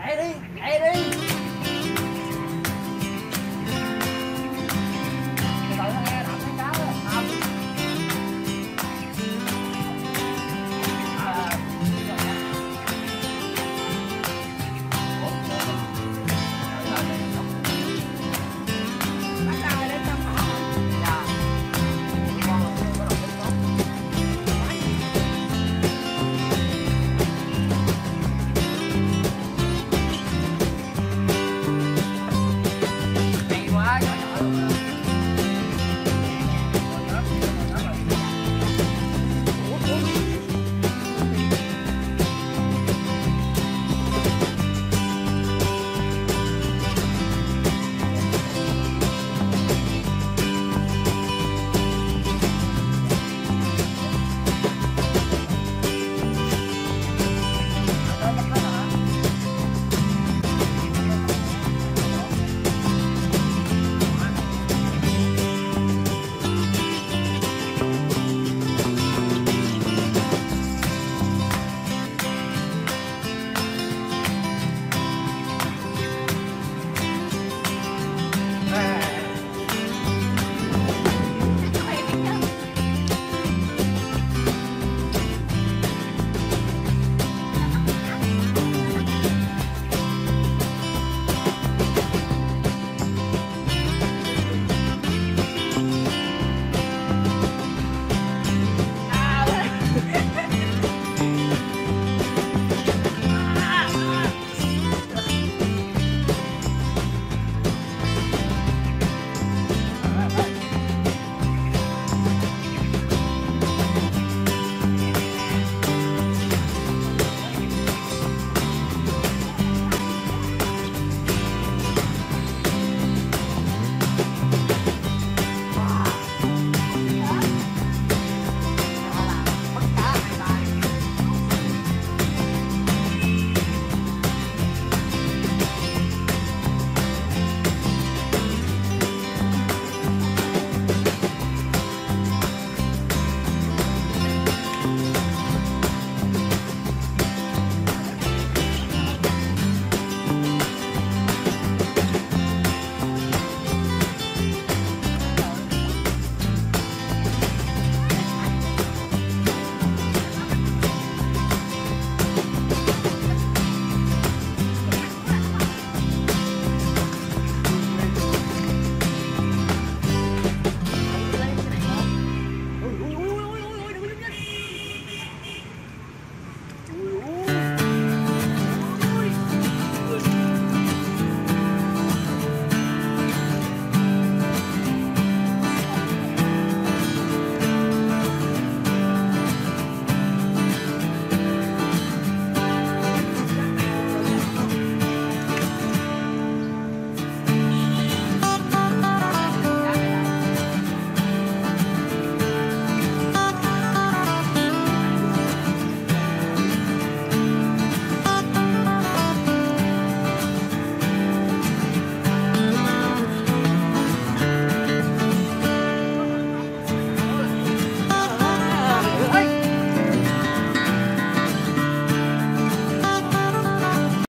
Ready? Ready?